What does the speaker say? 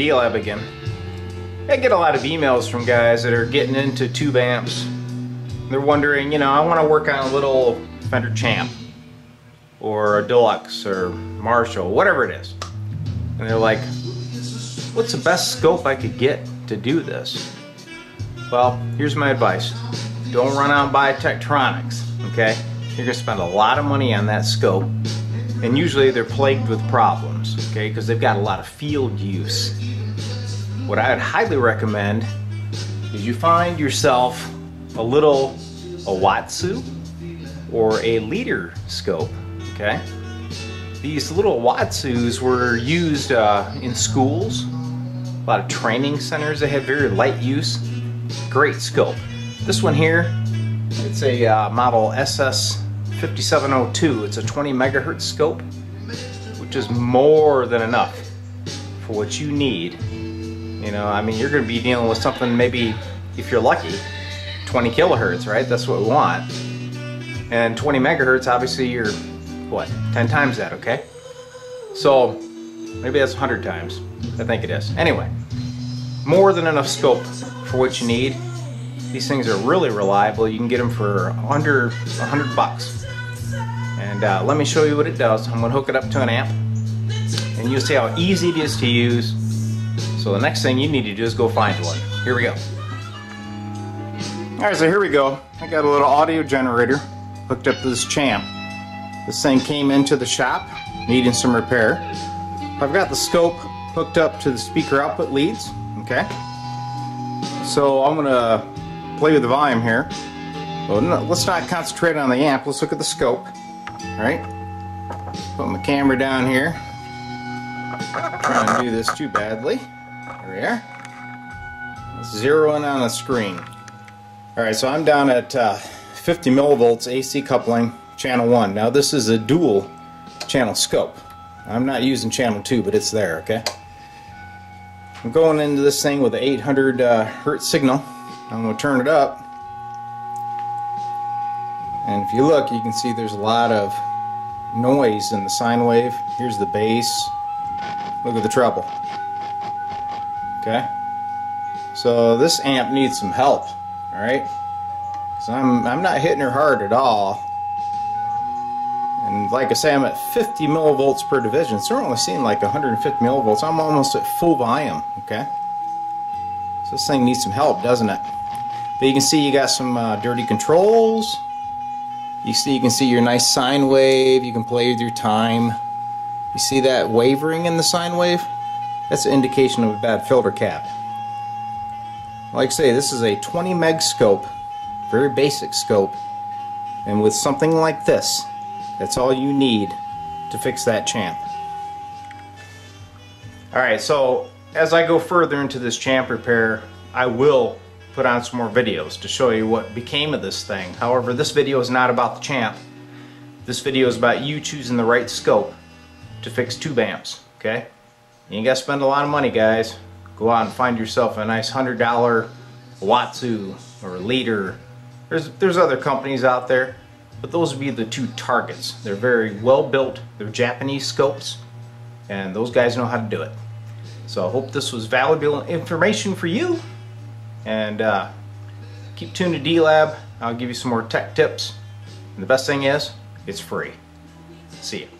D-Lab again. I get a lot of emails from guys that are getting into tube amps. They're wondering, you know, I want to work on a little Fender Champ or a Deluxe or Marshall, whatever it is. And they're like, what's the best scope I could get to do this? Well, here's my advice. Don't run out and buy Tektronix, okay? You're gonna spend a lot of money on that scope and usually they're plagued with problems, okay, because they've got a lot of field use. What I would highly recommend is you find yourself a little Iwatsu or a leader scope, okay? These little Iwatsus were used uh, in schools, a lot of training centers. They had very light use, great scope. This one here, it's a uh, model SS 5702. It's a 20 megahertz scope, which is more than enough for what you need. You know, I mean, you're going to be dealing with something maybe, if you're lucky, 20 kilohertz, right? That's what we want. And 20 megahertz, obviously, you're what, 10 times that, okay? So maybe that's 100 times. I think it is. Anyway, more than enough scope for what you need. These things are really reliable. You can get them for under 100 bucks. And uh, let me show you what it does. I'm to hook it up to an amp. And you'll see how easy it is to use. So the next thing you need to do is go find one. Here we go. Alright, so here we go. I got a little audio generator hooked up to this champ. This thing came into the shop needing some repair. I've got the scope hooked up to the speaker output leads. Okay. So I'm to play with the volume here. Well, no, let's not concentrate on the amp. Let's look at the scope. Alright. Put my camera down here. Trying to do this too badly. There we are. Let's zero in on the screen. Alright, so I'm down at uh, 50 millivolts AC coupling, channel 1. Now this is a dual channel scope. I'm not using channel 2, but it's there, okay? I'm going into this thing with an 800 uh, hertz signal. I'm going to turn it up. And if you look, you can see there's a lot of noise in the sine wave. Here's the bass. Look at the treble. Okay? So this amp needs some help, alright? So I'm, I'm not hitting her hard at all. And like I say, I'm at 50 millivolts per division. So we're only seeing like 150 millivolts. I'm almost at full volume, okay? So this thing needs some help, doesn't it? But you can see you got some uh, dirty controls. You see, you can see your nice sine wave. You can play with your time. You see that wavering in the sine wave? That's an indication of a bad filter cap. Like I say, this is a 20 meg scope, very basic scope, and with something like this, that's all you need to fix that champ. Alright, so as I go further into this champ repair, I will put on some more videos to show you what became of this thing. However, this video is not about the champ. This video is about you choosing the right scope to fix tube amps, okay? You ain't got to spend a lot of money, guys. Go out and find yourself a nice $100 Iwatsu or Leader. There's, there's other companies out there, but those would be the two targets. They're very well built. They're Japanese scopes, and those guys know how to do it. So I hope this was valuable information for you. And uh, keep tuned to D-Lab. I'll give you some more tech tips. And the best thing is, it's free. See you.